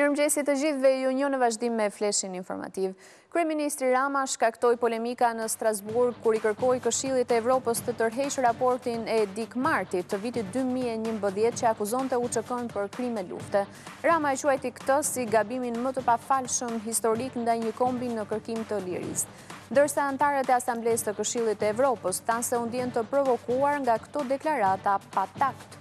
Mirëmëngjes të gjithëve, ju njoh në vazhdim me fleshin informativ. Kryeministri Rama shkaktoi polemika në Strasburg kur i kërkoi Këshillit të Evropës të tërheqë raportin e Dick Martit të vitit 2011 që akuzonte UÇK-në për krime lufte. Rama e quajti këtë si gabimin më të pafalshëm historik ndaj një kombi në kërkim të lirisë. Ndërsa anëtarët e Asamblesë të Këshillit të Evropës thanë se u ndien të provokuar nga këto deklarata pa takt.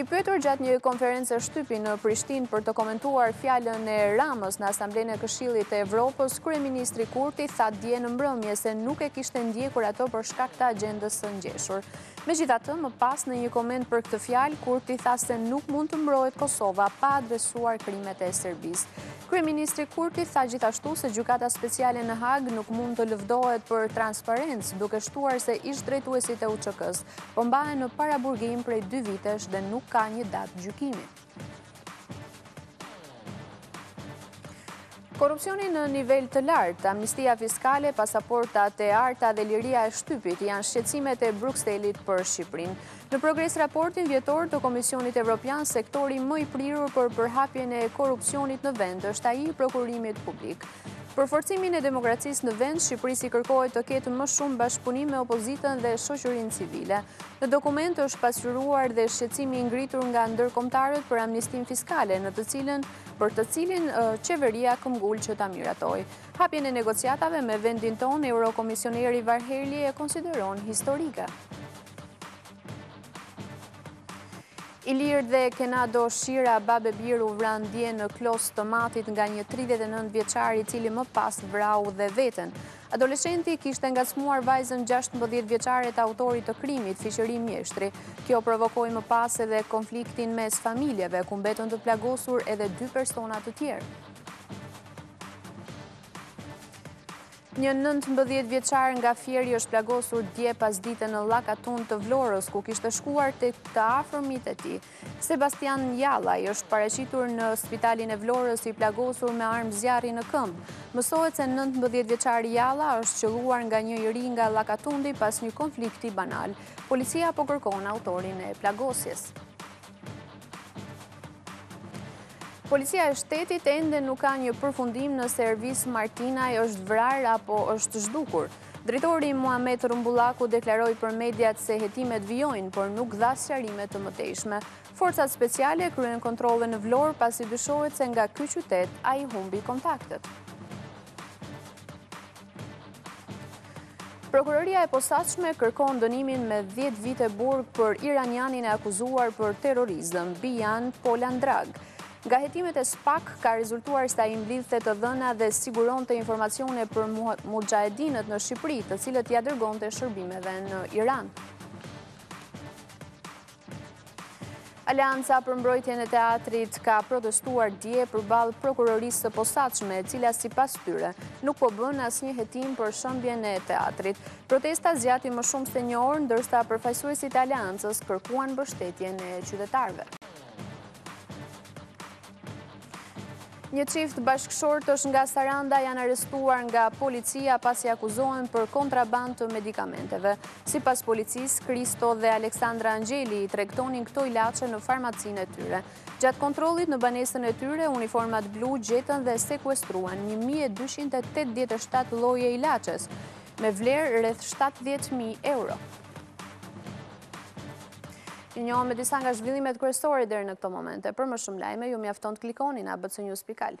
I pyetur gjatë një konference shtypi në Prishtinë për të komentuar fjalën e Ramës në Asamblenë e Këshillit të Evropës, kryeministri Kurti tha dje në mbrëmje se nuk e kishte ndjekur atë për shkak të agjendës së ngjeshur. Megjithatë më pas në një koment për këtë fjalë, Kurti tha se nuk mund të mbrohet Kosova pa adresuar krimet e Serbisë. Kryeministri Kurti tha gjithashtu se Gjykata Speciale në Hagë nuk mund të lëvdohet për transparencë, duke shtuar se ish-drejtuesit e UÇK-së po mbahen në paraburgim prej 2 vitesh dhe nuk ka një datë gjykimi. Korrupsioni në nivel të lartë, amnistia fiskale, pasaportat e arta dhe liria e shtypit janë shqetësimet e Brukselit për Shqipërinë. Në progres-raportin vjetor të Komisionit Evropian, sektori më i prirur për përhapjen e korrupsionit në vend është ai i prokurimit publik. Për forcimin e demokracisë në vend, Shqipërisë i kërkohet të ketë më shumë bashkëpunim me opozitën dhe shoqërinë civile. Në dokument është pasqyruar dhe shqetësimi i ngritur nga ndërkombëtarët për amnistinë fiskale në të cilën për të cilin qeveria këmbëngul që ta miratojë. Hapjen e negociatave me vendin tonë, Eurokomisioneri Varhelyi e konsideron historike. Ilir dhe Kenado Shira, babë e bir, u vranë dje në Klos të Matit nga një 39-vjeçar, i cili më pas vrau dhe veten. Adoleshenti kishte ngacmuar vajzën 16-vjeçare të autorit të krimit, Fiqiri Mjeshtri. Kjo provokoi më pas edhe konfliktin mes familjeve, ku mbetën të plagosur edhe dy persona të tjerë. Një nëntëmbëdhjetëvjeçar nga Fieri është plagosur dje pasdite në Llakatund të Vlorës, ku kishte shkuar tek të afërmit e tij. Sebastian Jallaj është paraqitur në spitalin e Vlorës i plagosur me armë zjarri në këmbë. Mësohet se nëntëmbëdhjetëvjeçari Jallaj është qëlluar nga një i ri nga Llakatundi pas një konflikti banal. Policia po kërkon autorin e plagosjes. Policia e shtetit ende nuk ka një përfundim nëse Ervis Martinaj është vrarë apo është zhdukur. Drejtori Muhamet Rrumbullaku deklaroi për mediat se hetimet vijojnë, por nuk dha sqarime të mëtejshme. Forcat speciale kryen kontrole në Vlorë pasi dyshohet se nga ky qytet ai humbi kontaktet. Prokuroria e posaçme kërkon dënimin me 10 vite burg për iranianin e akuzuar për terrorizëm, Bijan Polandrag. Nga hetimet e SPAK ka rezultuar se ai mblidhte të dhëna dhe siguronte informacione për muxhahedinët në Shqipëri, të cilët ia dërgonte shërbimeve në Iran. Aleanca për mbrojtjen e teatrit ka protestuar dje përballë prokurorisë së posaçme, e cila sipas tyre nuk po bën asnjë hetim për shembjen e teatrit. Protesta zgjati më shumë se një orë, ndërsa përfaqësuesit e aleancës kërkuan mbështetjen e qytetarëve. Një çift bashkëshortësh nga Saranda janë arrestuar nga policia pasi akuzohen për kontrabandë të medikamenteve. Sipas policisë, Kristo dhe Aleksandra Anxheli i tregtonin këto ilaçe në farmacinë e tyre. Gjatë kontrollit në banesën e tyre, uniformat blu gjetën dhe sekuestruan 1287 lloje ilaçesh me vlerë rreth 70.000 euro. Ju njohëm me disa nga zhvillimet kryesore deri në këto momente. Për më shumë lajme, ju mjafton të klikoni në abcnews.al.